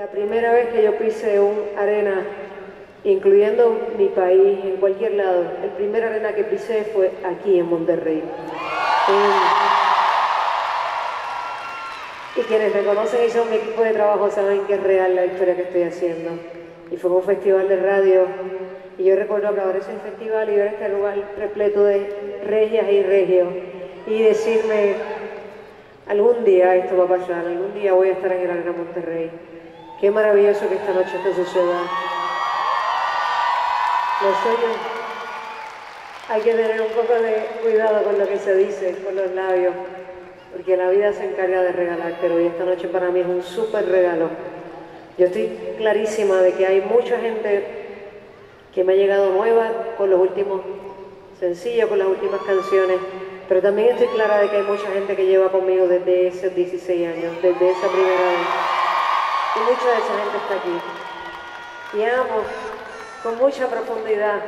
La primera vez que yo pise un arena, incluyendo mi país, en cualquier lado, el primer arena que pisé fue aquí en Monterrey. Y quienes me conocen y son mi equipo de trabajo saben que es real la historia que estoy haciendo. Y fue un festival de radio. Y yo recuerdo que ahora es un festival y ver este lugar repleto de regias y regios. Y decirme, algún día esto va a pasar, algún día voy a estar en el Arena Monterrey. Qué maravilloso que esta noche esto suceda. Los sueños, hay que tener un poco de cuidado con lo que se dice, con los labios, porque la vida se encarga de regalar, pero hoy esta noche para mí es un súper regalo. Yo estoy clarísima de que hay mucha gente que me ha llegado nueva con los últimos sencillos, con las últimas canciones, pero también estoy clara de que hay mucha gente que lleva conmigo desde esos 16 años, desde esa primera vez y mucha de esa gente está aquí. Y amo con mucha profundidad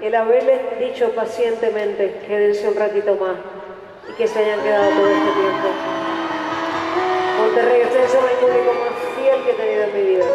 el haberles dicho pacientemente quédense un ratito más y que se hayan quedado todo este tiempo. Monterrey, ustedes son el público más fiel que he tenido en mi vida.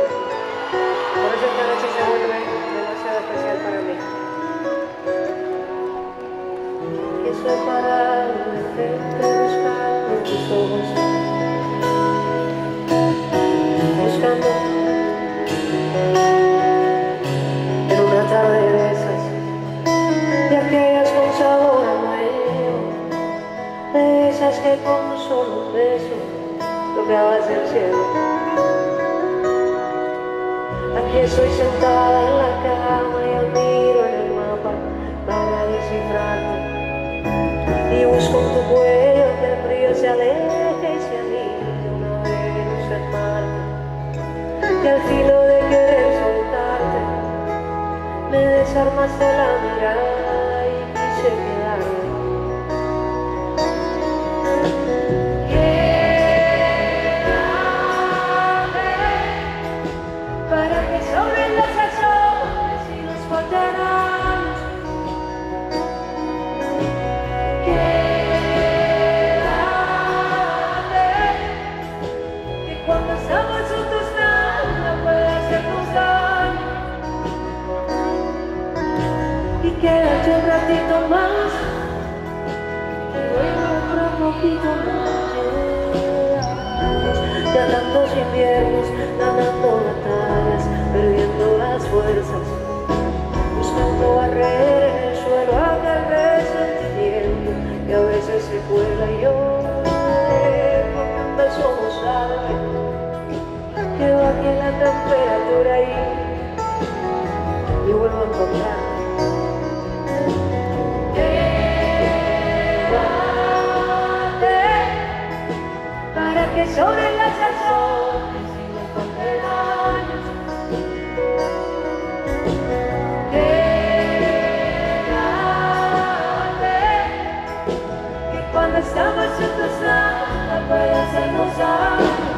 Solo un beso tocabas el cielo aquí estoy sentada en la cama y admiro en el mapa para descifrarte y busco tu cuello que el frío se aleje y se anille una vez Marte que al filo de querer soltarte me desarmaste la mirada más ya tantos inviernos ganando batallas perdiendo las fuerzas buscando barrer en el suelo aquel resentimiento que a veces se cuela y yo porque sabe quedo aquí en la temperatura y, y vuelvo a encontrar. sobre las razones y los condenados. Quédate, que cuando estamos juntos nada puede hacernos algo.